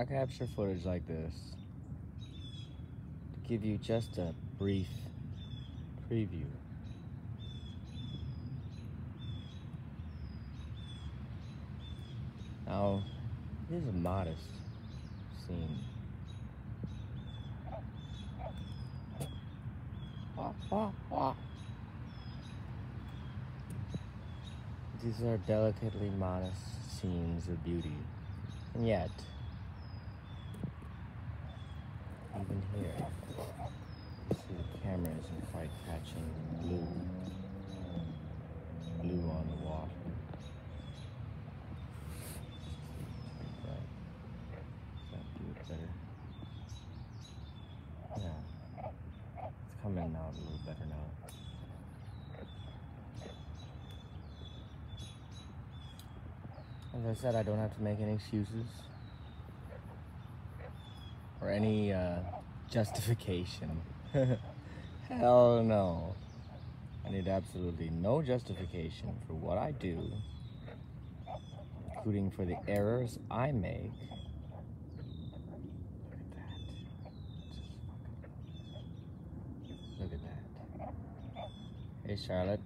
I capture footage like this to give you just a brief preview. Now, it is a modest scene. These are delicately modest scenes of beauty. And yet, even here, see the camera isn't quite catching blue, blue on the water. Right. That do it better? Yeah. It's coming out a little better now. As I said, I don't have to make any excuses or any uh, justification. Hell no. I need absolutely no justification for what I do, including for the errors I make. Look at that. Just Look at that. Hey, Charlotte.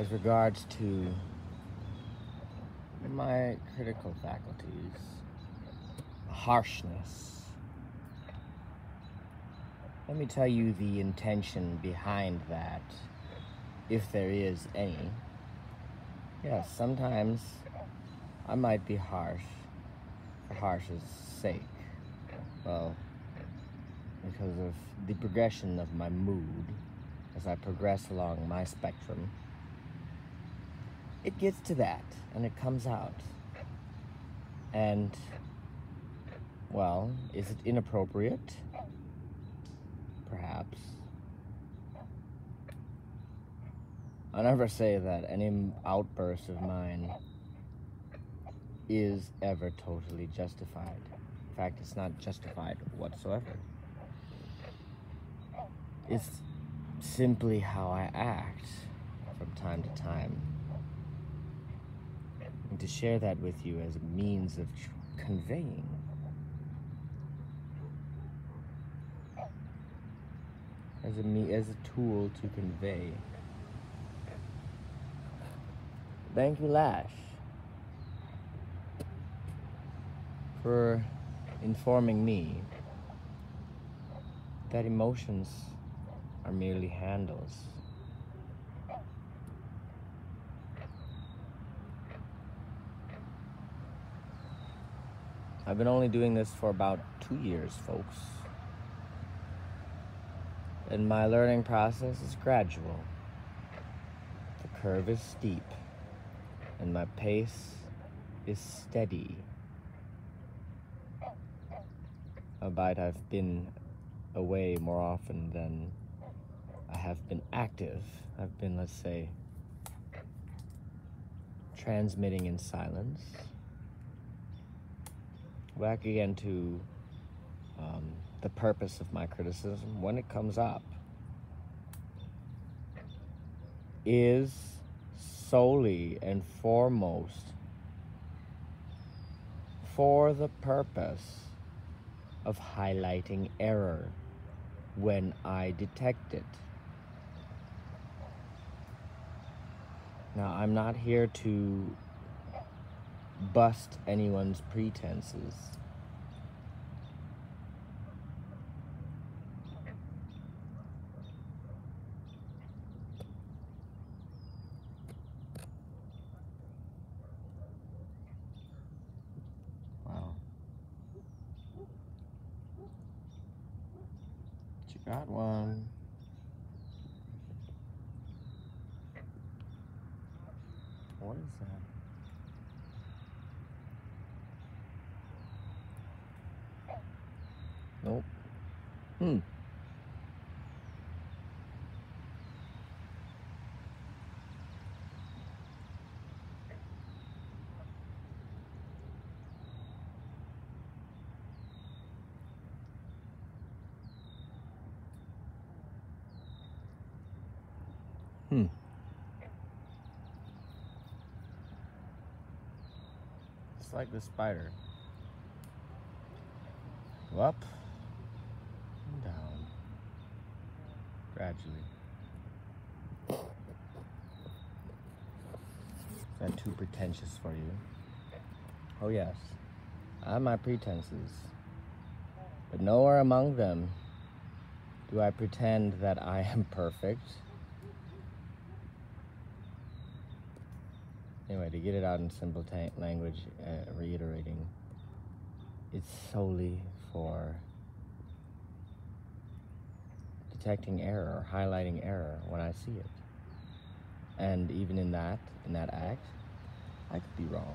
As regards to my critical faculties, harshness, let me tell you the intention behind that, if there is any. Yes, sometimes I might be harsh for harsh's sake. Well, because of the progression of my mood as I progress along my spectrum. It gets to that and it comes out. And, well, is it inappropriate? Perhaps. I never say that any outburst of mine is ever totally justified. In fact, it's not justified whatsoever. It's simply how I act from time to time. To share that with you as a means of conveying as a me as a tool to convey. Thank you, Lash, for informing me that emotions are merely handles. I've been only doing this for about two years, folks. And my learning process is gradual. The curve is steep, and my pace is steady. Albeit I've been away more often than I have been active. I've been, let's say, transmitting in silence. Back again to um, the purpose of my criticism when it comes up is solely and foremost for the purpose of highlighting error when I detect it. Now, I'm not here to bust anyone's pretenses. Wow. You got one. What is that? Like the spider. Go up and down. Gradually. Is that too pretentious for you? Oh yes. I have my pretenses. But nowhere among them do I pretend that I am perfect. Anyway, to get it out in simple language, uh, reiterating, it's solely for detecting error, highlighting error when I see it. And even in that, in that act, I could be wrong.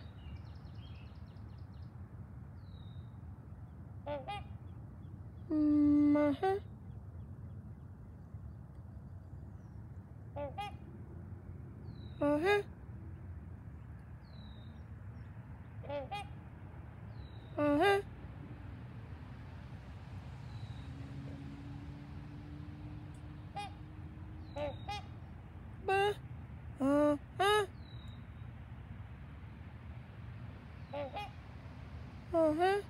Mm-hmm.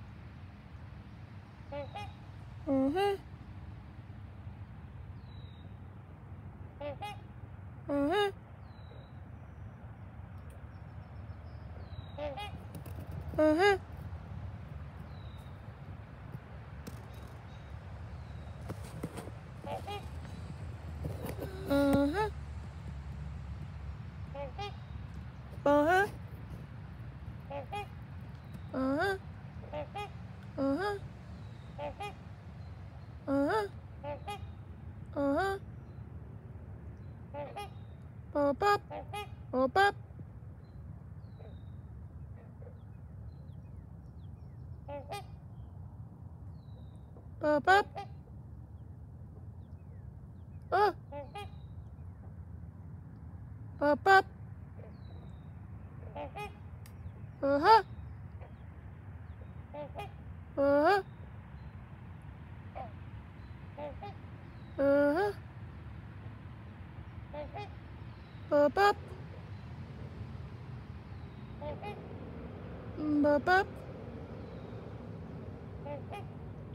Mm-hmm. Mm-hmm. mm-hmm Pop up. Oh. Pop up. Uh-huh. Uh-huh. Uh-huh. Pop up. Pop up.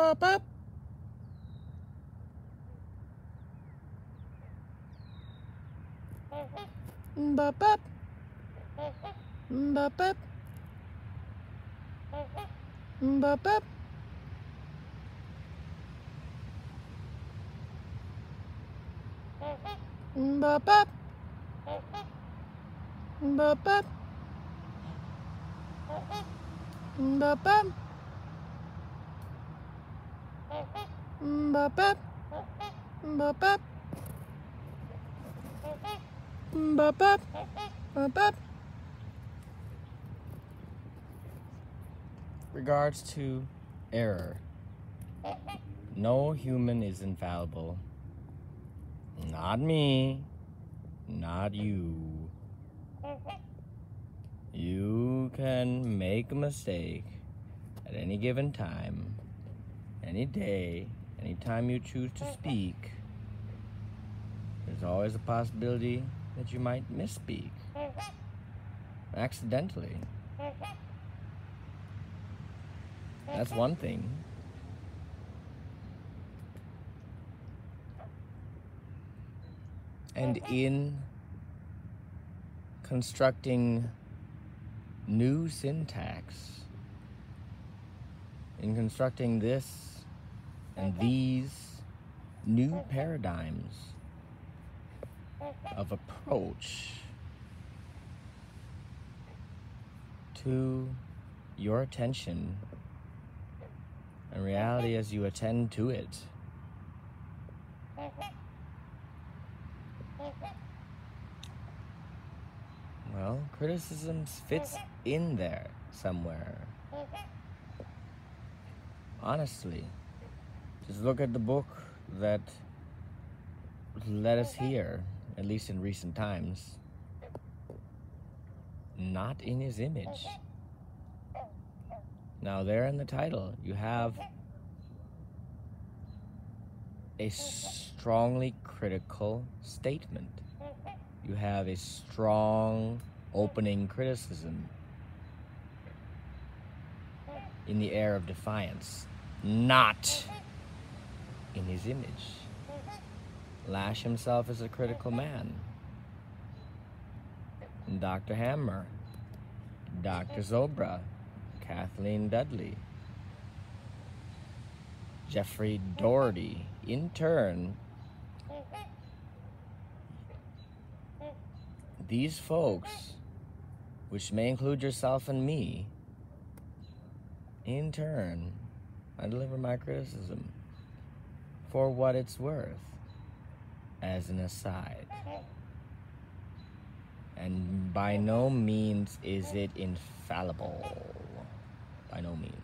Bop up, bop up, bop up, bop up, bop up, bop up, bop up, bop up. Bop bop. Bop bop. Bop bop. Bop bop. Regards to error. No human is infallible. Not me. Not you. You can make a mistake at any given time, any day, anytime you choose to speak. There's always a possibility that you might misspeak accidentally. That's one thing. And in constructing new syntax, in constructing this and these new paradigms of approach to your attention and reality as you attend to it. Well, criticism fits in there somewhere. Honestly, just look at the book that led us here, at least in recent times. Not in his image. Now, there in the title, you have a strongly critical statement. You have a strong opening criticism in the air of defiance, not in his image. Lash himself as a critical man. Dr. Hammer, Dr. Zobra, Kathleen Dudley, Jeffrey Doherty, in turn, these folks, which may include yourself and me, in turn, I deliver my criticism for what it's worth as an aside. And by no means is it infallible. By no means.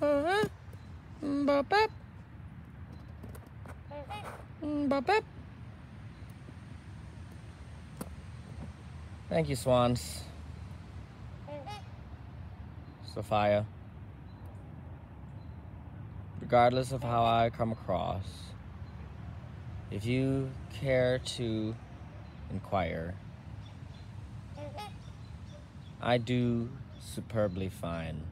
Uh-huh. Bop bop. Bop bop. Thank you, swans. Sophia. Regardless of how I come across, if you care to inquire, I do superbly fine.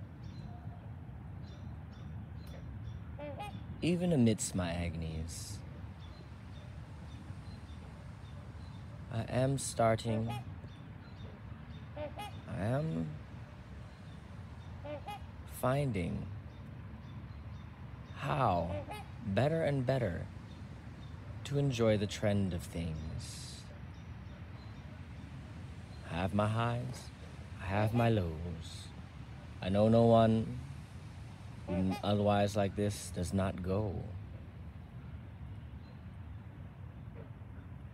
Even amidst my agonies, I am starting, am finding how better and better to enjoy the trend of things. I have my highs, I have my lows. I know no one otherwise like this does not go.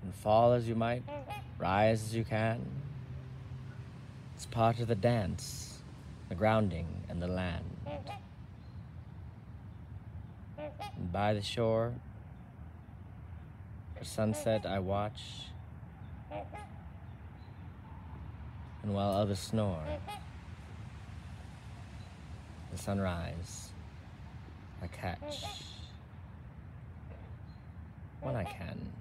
And fall as you might, rise as you can. It's part of the dance, the grounding and the land. And by the shore, for sunset I watch, and while others snore, the sunrise I catch when I can.